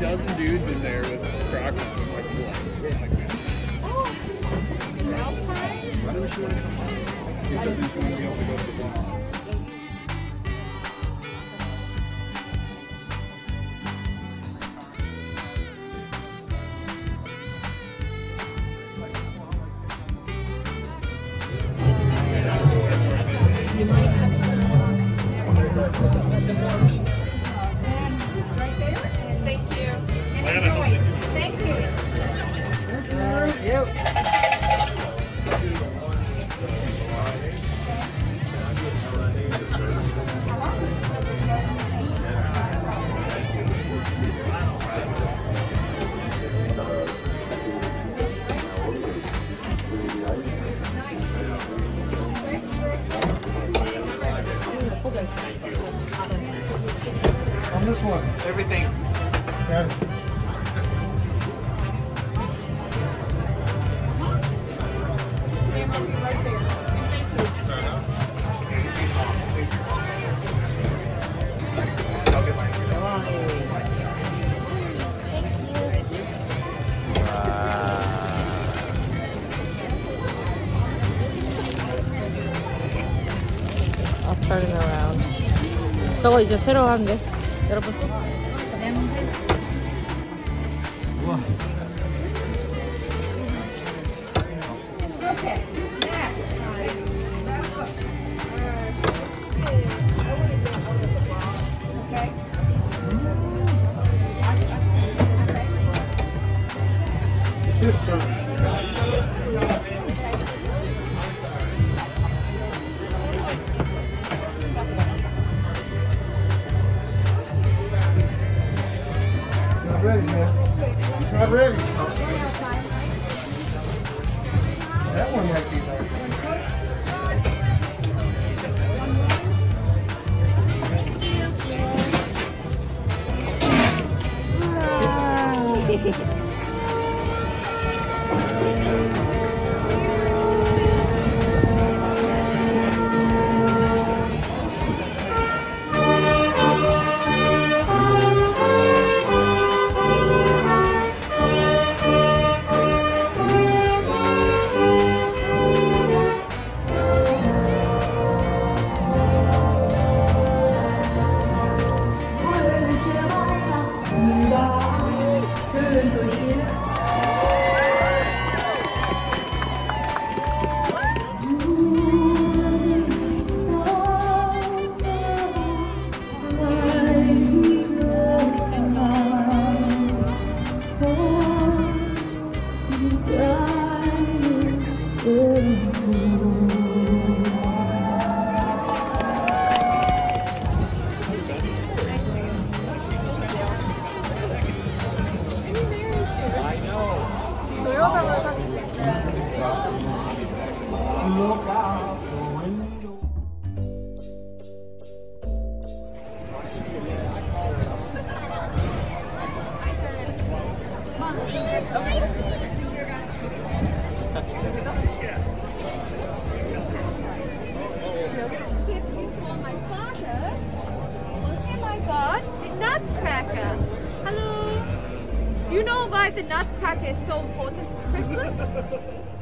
dozen dudes in there with Crocs and like what? Like that. Oh, now time. Why doesn't want to come on? Go to the. this one? Everything. Okay. I'll turn it around. 저거 이제 새로 한데. 여러분 소 우와. This one. Not ready. That one might be better. I Look out Why the nutcracker is so important for Christmas?